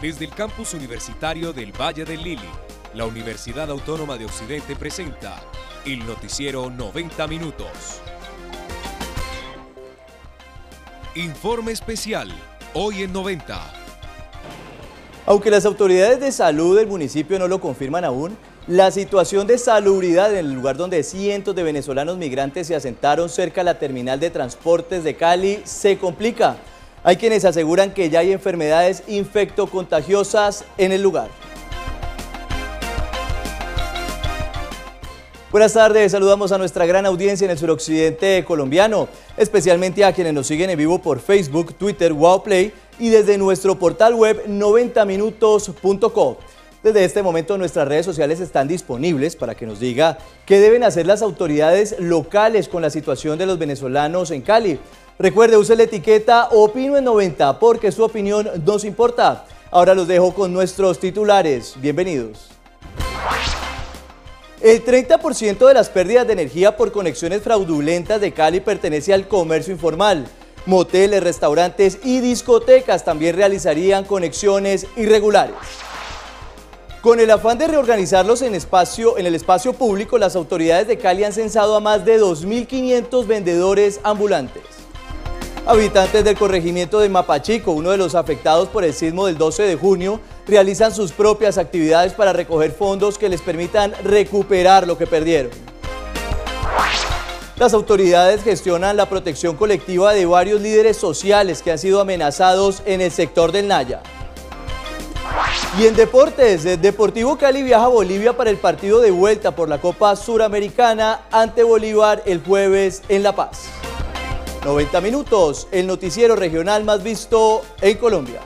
Desde el campus universitario del Valle del Lili, la Universidad Autónoma de Occidente presenta el noticiero 90 minutos. Informe especial, hoy en 90. Aunque las autoridades de salud del municipio no lo confirman aún, la situación de salubridad en el lugar donde cientos de venezolanos migrantes se asentaron cerca a la terminal de transportes de Cali se complica. Hay quienes aseguran que ya hay enfermedades infectocontagiosas en el lugar. Buenas tardes, saludamos a nuestra gran audiencia en el suroccidente colombiano, especialmente a quienes nos siguen en vivo por Facebook, Twitter, Wowplay y desde nuestro portal web 90minutos.com. Desde este momento nuestras redes sociales están disponibles para que nos diga qué deben hacer las autoridades locales con la situación de los venezolanos en Cali. Recuerde, use la etiqueta Opino en 90 porque su opinión nos importa. Ahora los dejo con nuestros titulares. Bienvenidos. El 30% de las pérdidas de energía por conexiones fraudulentas de Cali pertenece al comercio informal. Moteles, restaurantes y discotecas también realizarían conexiones irregulares. Con el afán de reorganizarlos en, espacio, en el espacio público, las autoridades de Cali han censado a más de 2.500 vendedores ambulantes. Habitantes del corregimiento de Mapachico, uno de los afectados por el sismo del 12 de junio, realizan sus propias actividades para recoger fondos que les permitan recuperar lo que perdieron. Las autoridades gestionan la protección colectiva de varios líderes sociales que han sido amenazados en el sector del Naya. Y en deportes, el Deportivo Cali viaja a Bolivia para el partido de vuelta por la Copa Suramericana ante Bolívar el jueves en La Paz. 90 minutos, el noticiero regional más visto en Colombia.